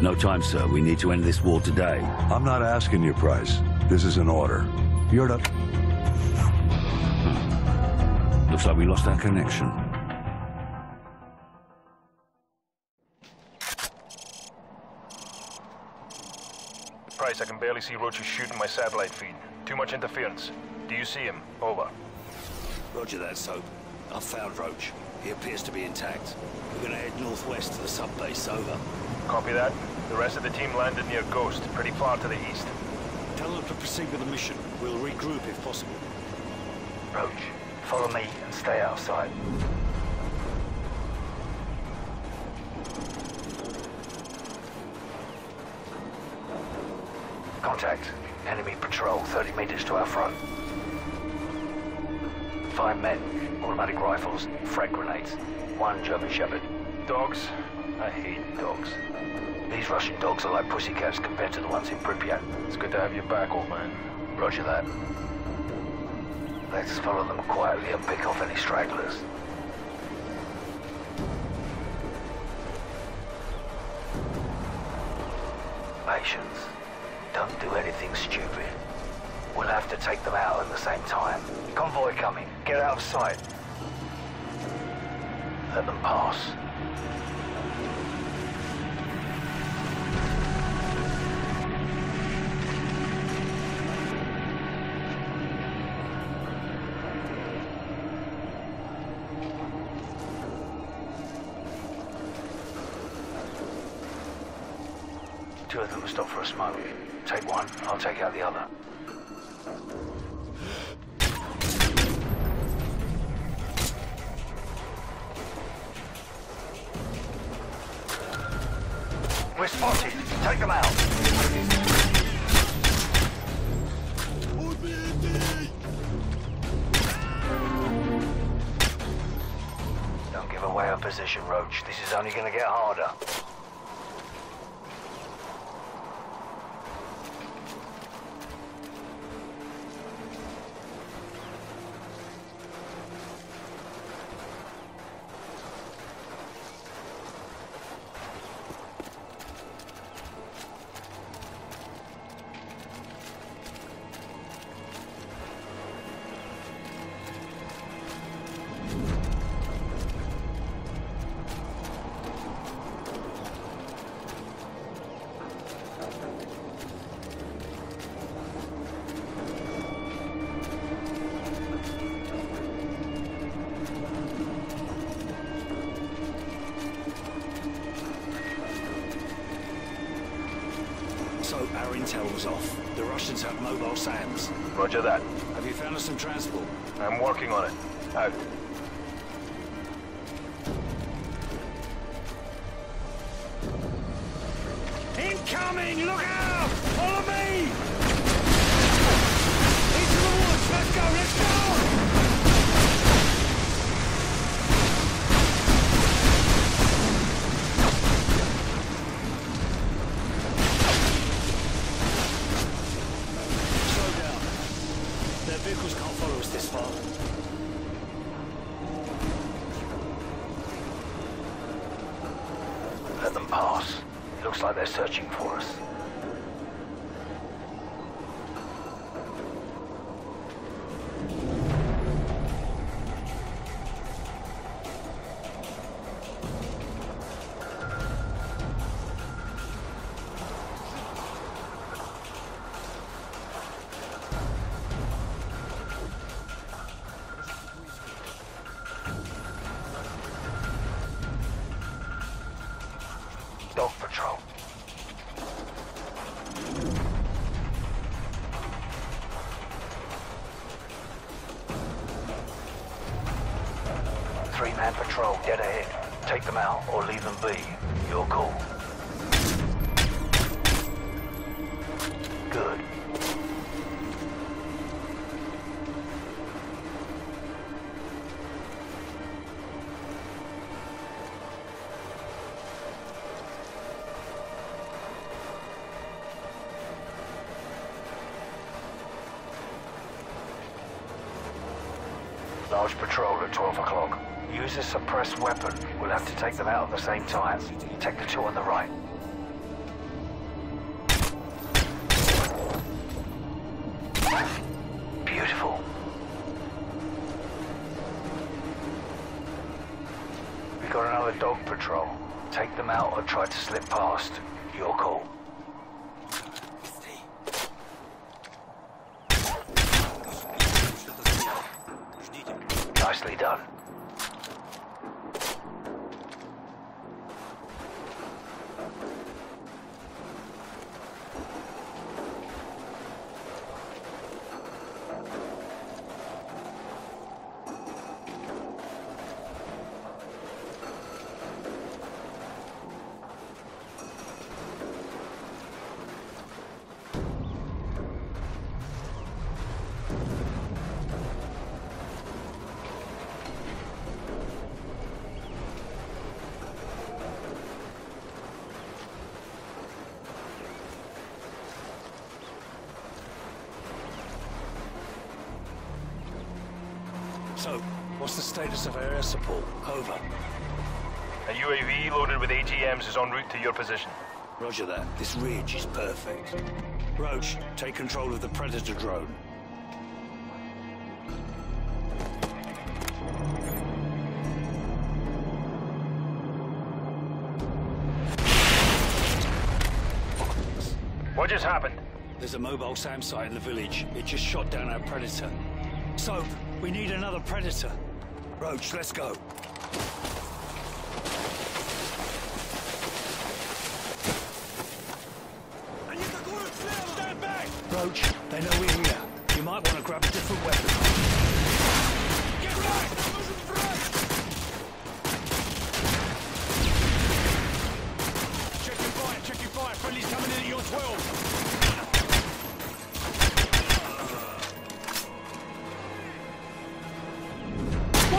No time, sir. We need to end this war today. I'm not asking you, Price. This is an order. You're to... Looks like we lost our connection. Price, I can barely see Roach shooting my satellite feed. Too much interference. Do you see him? Over. Roger that, Soap. I've found Roach. He appears to be intact. We're gonna head northwest to the sub-base, over. Copy that. The rest of the team landed near Ghost, pretty far to the east. Tell them to proceed with the mission. We'll regroup if possible. Roach, follow me and stay outside. Contact. Enemy patrol 30 meters to our front. Five men, automatic rifles, frag grenades. One German Shepherd. Dogs? I hate dogs. These Russian dogs are like pussycats compared to the ones in Pripyat. It's good to have you back, old man. Roger that. Let's follow them quietly and pick off any stragglers. Patience. Don't do anything stupid. We'll have to take them out at the same time. Convoy coming. Get out of sight. Let them pass. Two of them stop for a smoke. Take one, I'll take out the other. Take them out. Off. The Russians have mobile SAMs. Roger that. Have you found us some transport? I'm working on it. Out. Searching man patrol dead ahead. Take them out or leave them be. Your call. Suppressed weapon. We'll have to take them out at the same time. Take the two on the right. Beautiful. We've got another dog patrol. Take them out or try to slip past. Status of our air support? Over. A UAV loaded with AGMs is en route to your position. Roger that. This ridge is perfect. Roach, take control of the Predator drone. What just happened? There's a mobile SAM site in the village. It just shot down our Predator. So, we need another Predator. Roach, let's go. Stand back! Roach, they know we're here. You might want to grab a different weapon.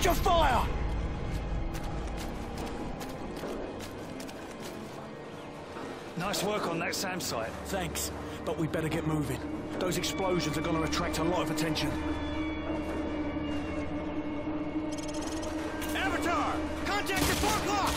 Watch your fire! Nice work on that SAM site. Thanks, but we better get moving. Those explosions are going to attract a lot of attention. Avatar! Contact 4 o'clock!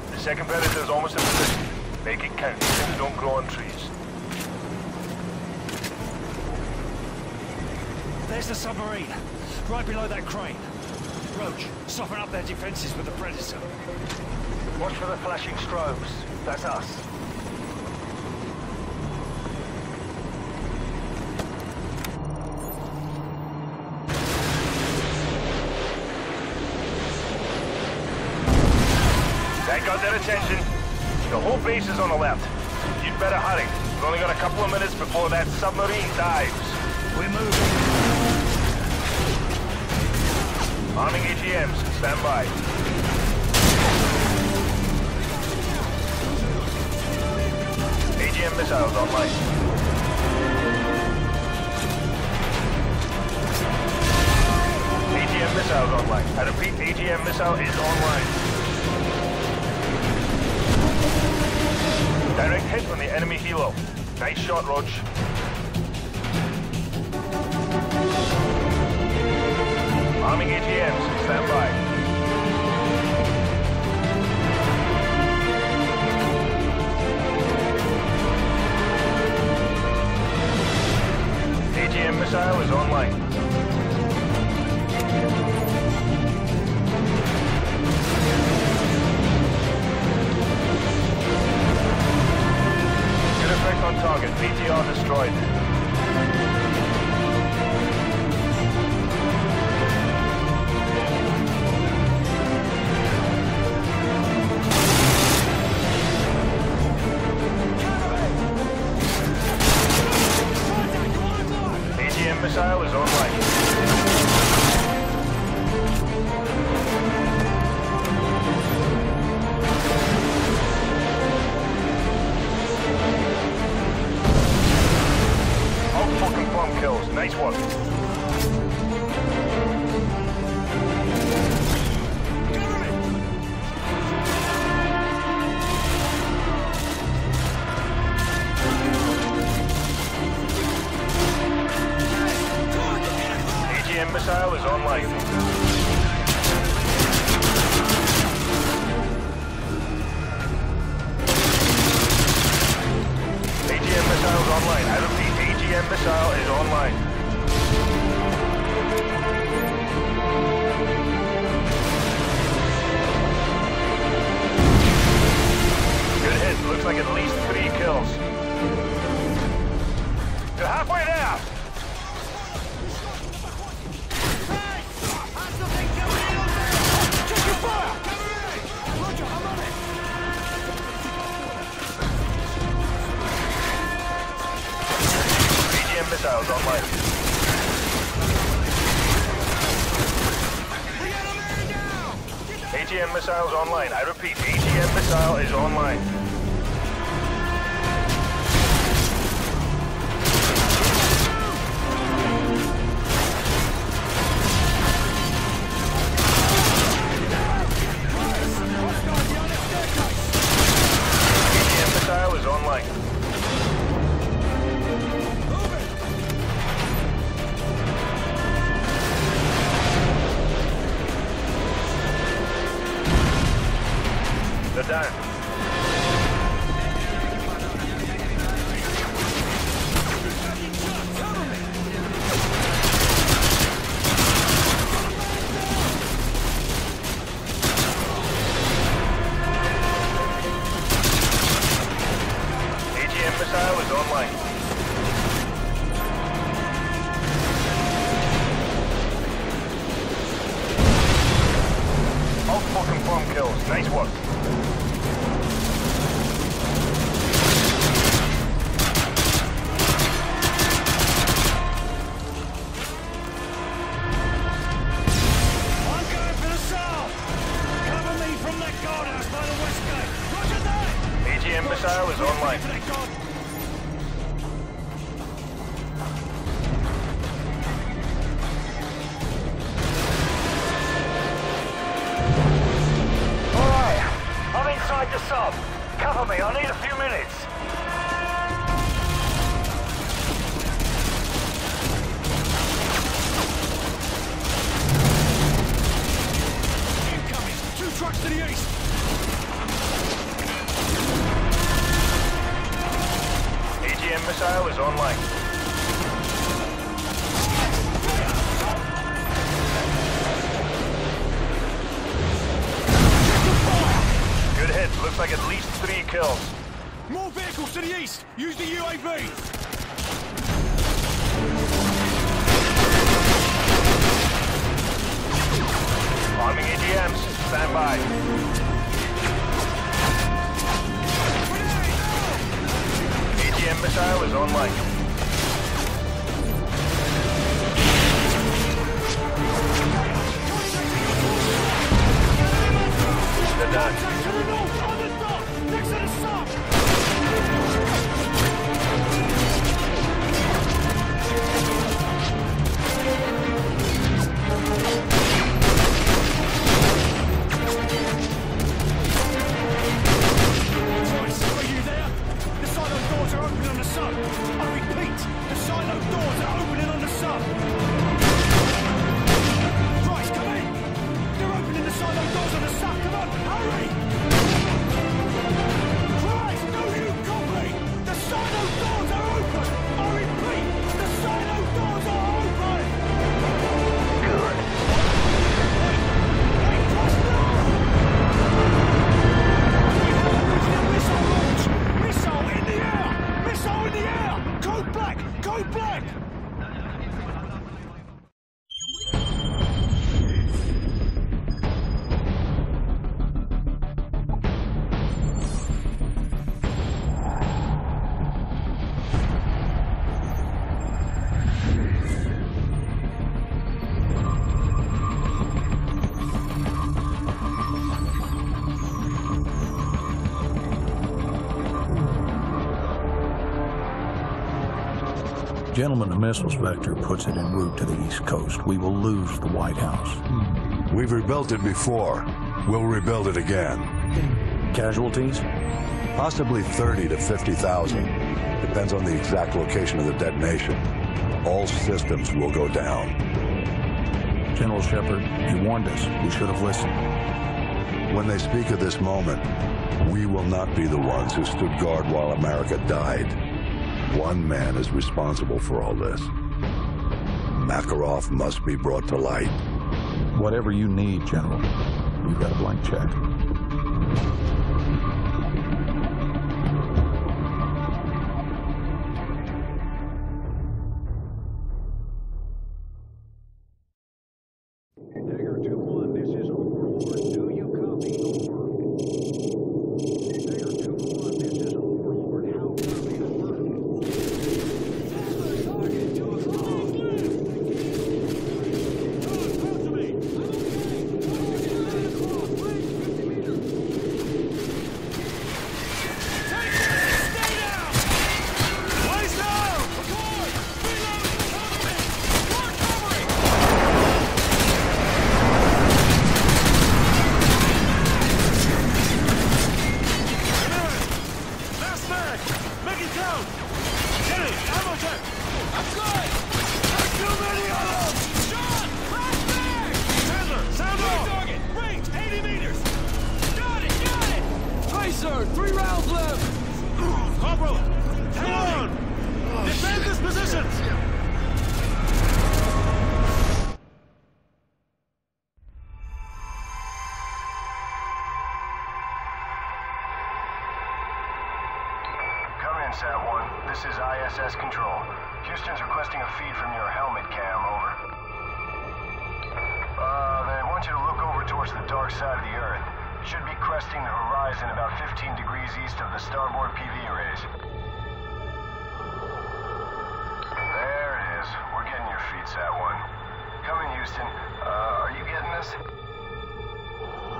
That. The second predator is almost in position. Make it count. Things don't grow on trees. There's the submarine, right below that crane. Roach, soften up their defenses with the Predator. Watch for the flashing strobes. That's us. That got their attention. The whole base is on the left. You'd better hurry. We've only got a couple of minutes before that submarine dives. We're moving. Arming AGMs. Stand by. AGM missiles online. AGM missiles online. I repeat, AGM missile is online. Direct on the enemy helo. Nice shot, Roach. Arming AGMs. Stand by. AGM missile is online. Effect on target. BTR destroyed. Halfway there. AGM missiles online. AGM missiles online. I repeat, AGM missile is online. The sub. Cover me, I need a few minutes. Incoming! Two trucks to the east! AGM missile is online. Good hit. Looks like at least three kills. More vehicles to the east! Use the UAV! Arming AGMs. Stand by. AGM missile is online. Gentlemen, the missiles vector puts it en route to the East Coast. We will lose the White House. We've rebuilt it before. We'll rebuild it again. Casualties? Possibly 30 to 50,000. Depends on the exact location of the detonation. All systems will go down. General Shepard, you warned us. We should have listened. When they speak of this moment, we will not be the ones who stood guard while America died. One man is responsible for all this. Makarov must be brought to light. Whatever you need, General. You've got a blank check.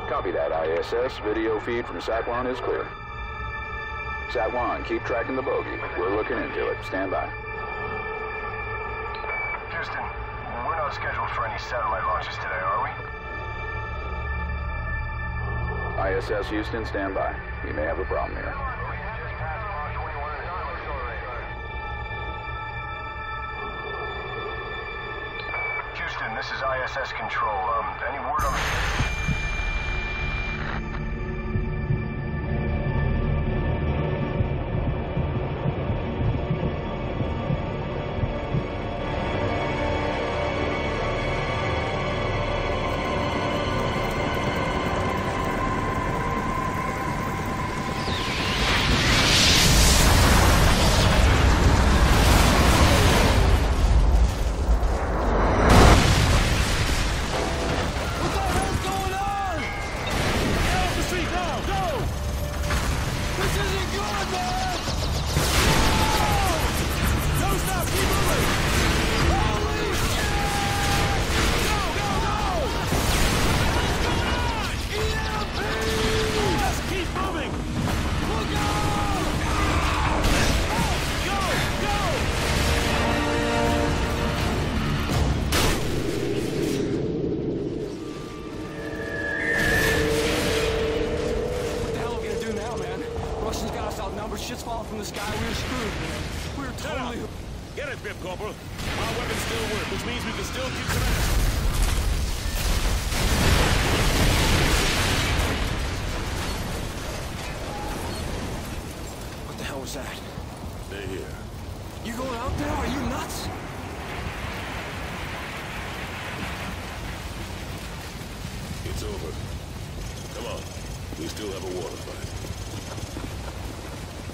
Copy that, ISS. Video feed from Sat-1 is clear. Sat-1, keep tracking the bogey. We're looking into it. Stand by. Houston, we're not scheduled for any satellite launches today, are we? ISS Houston, stand by. We may have a problem here. Houston, this is ISS Control. Um, any word on You there? Are you nuts? It's over. Come on. We still have a water fight.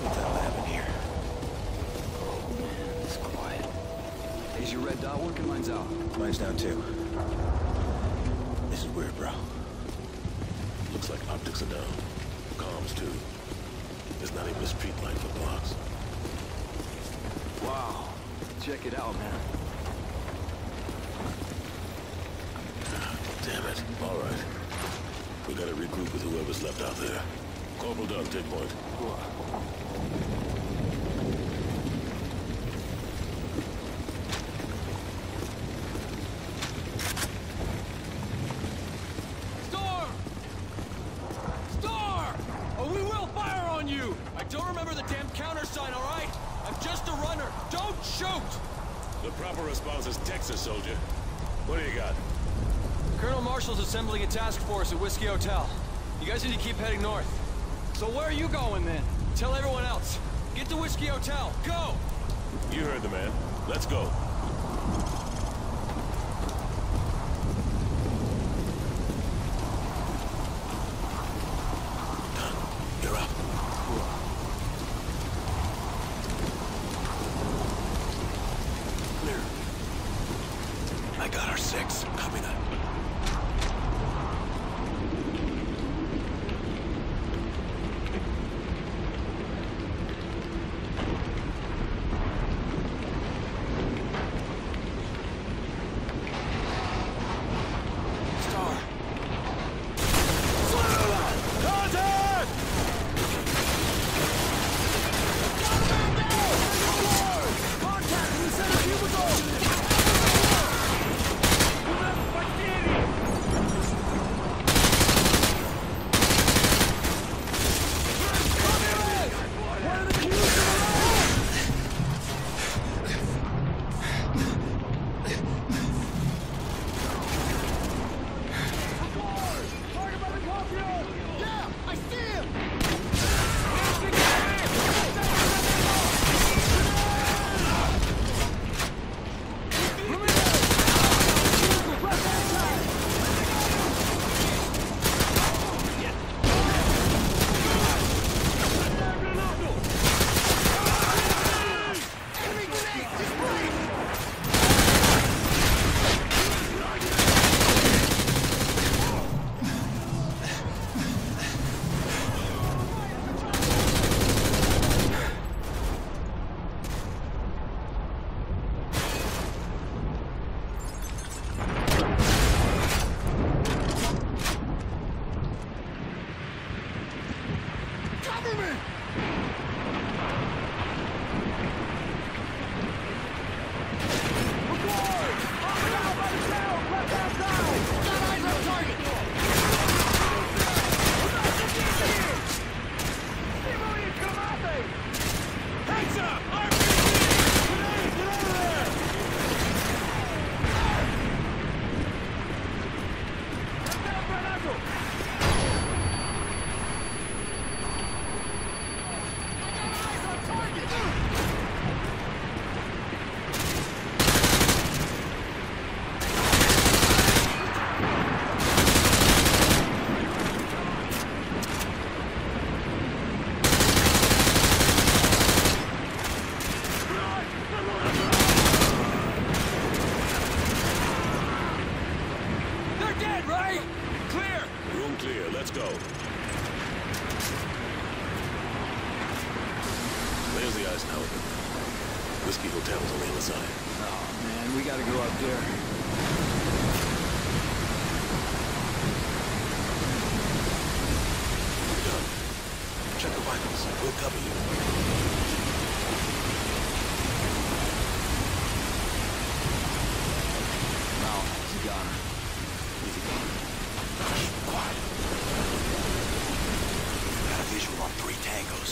What the hell happened here? Oh, man, it's quiet. Is your red dot working? Mine's out. Mine's down too. This is weird, bro. Looks like optics are down. Comms too. There's not even a street light for blocks. Wow. Check it out, man. Damn it. All right. We gotta regroup with whoever's left out there. Corporal Dunn, take point. Storm! Storm! Oh, we will fire on you! I don't remember the damn countersign, all right? I'm just a runner. Don't shoot! The proper response is Texas, soldier. What do you got? Colonel Marshall's assembling a task force at Whiskey Hotel. You guys need to keep heading north. So where are you going then? Tell everyone else. Get to Whiskey Hotel. Go! You heard the man. Let's go. The vitals. We'll cover you. No, he's a goner. He's a gun. Keep quiet. Got a visual on three tangos.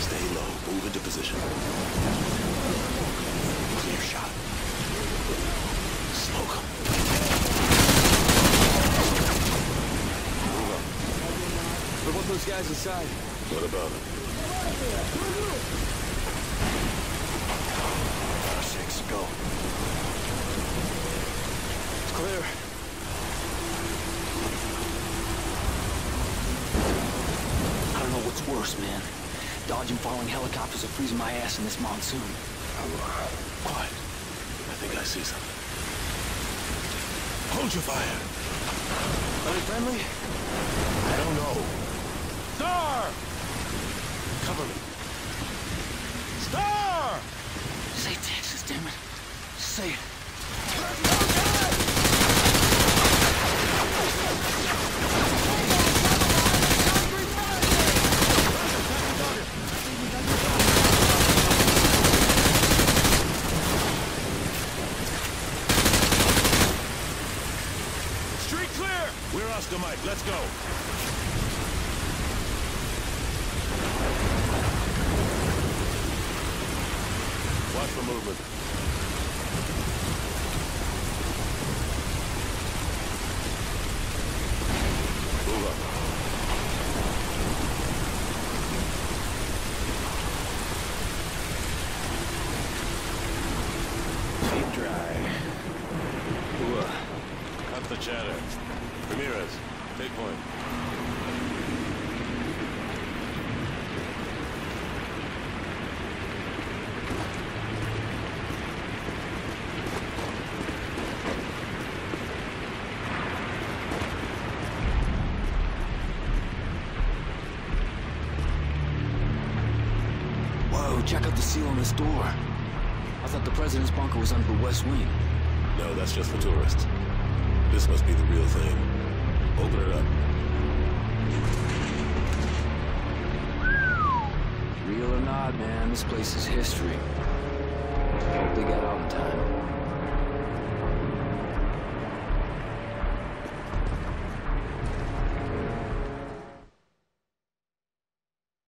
Stay low. Move into position. Clear shot. Smoke 'em. What about those guys inside? What about him? Six, go. It's clear. I don't know what's worse, man. Dodging falling helicopters or freezing my ass in this monsoon. Quiet. I think I see something. Hold your fire. Are they friendly? I don't know. Star! Cover me. Star! Say Texas, damn it. Say it. Street clear! We're Oscar Mike. Let's go. Watch for movement. Move up. Keep dry. Cut the chatter. Ramirez, take point. Whoa, check out the seal on this door. I thought the president's bunker was under the west wing. No, that's just for tourists. This must be the real thing. Open it up. Real or not, man, this place is history. Hope they got out in time.